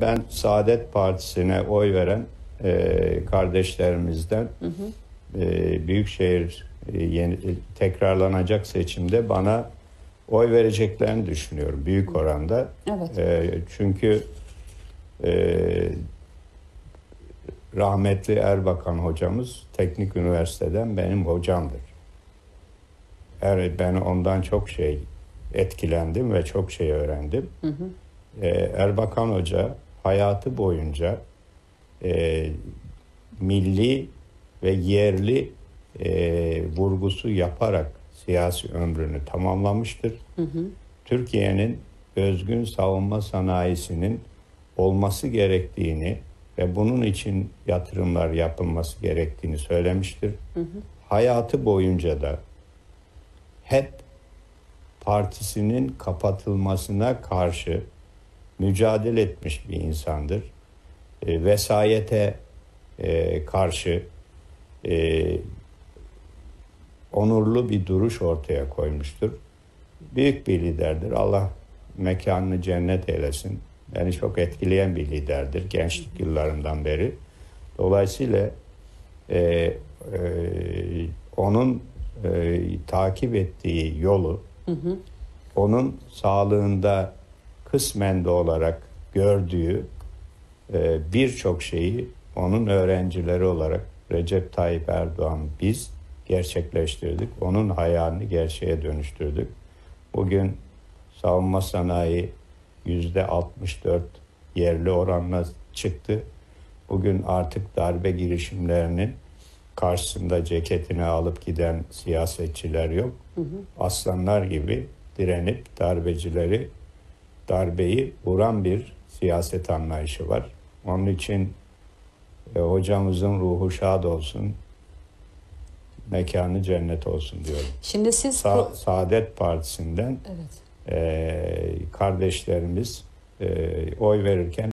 Ben Saadet Partisi'ne oy veren e, kardeşlerimizden e, Büyükşehir e, yeni, e, tekrarlanacak seçimde bana oy vereceklerini düşünüyorum büyük oranda. Evet. E, çünkü e, rahmetli Erbakan hocamız teknik üniversiteden benim hocamdır. Evet ben ondan çok şey etkilendim ve çok şey öğrendim. Ee, Erbakan Hoca hayatı boyunca e, milli ve yerli e, vurgusu yaparak siyasi ömrünü tamamlamıştır. Türkiye'nin özgün savunma sanayisinin olması gerektiğini ve bunun için yatırımlar yapılması gerektiğini söylemiştir. Hayatı boyunca da partisinin kapatılmasına karşı mücadele etmiş bir insandır. E, vesayete e, karşı e, onurlu bir duruş ortaya koymuştur. Büyük bir liderdir. Allah mekanını cennet eylesin. Beni çok etkileyen bir liderdir gençlik yıllarından beri. Dolayısıyla e, e, onun e, takip ettiği yolu, onun sağlığında kısmen de olarak gördüğü e, birçok şeyi onun öğrencileri olarak Recep Tayyip Erdoğan biz gerçekleştirdik. Onun hayalini gerçeğe dönüştürdük. Bugün savunma sanayi yüzde 64 yerli oranla çıktı. Bugün artık darbe girişimlerinin karşısında ceketini alıp giden siyasetçiler yok. Aslanlar gibi direnip darbecileri darbeyi vuran bir siyaset anlayışı var. Onun için e, hocamızın ruhu şad olsun, mekanı cennet olsun diyorum. Şimdi siz Sa- Saadet Partisi'nden evet. e, kardeşlerimiz e, oy verirken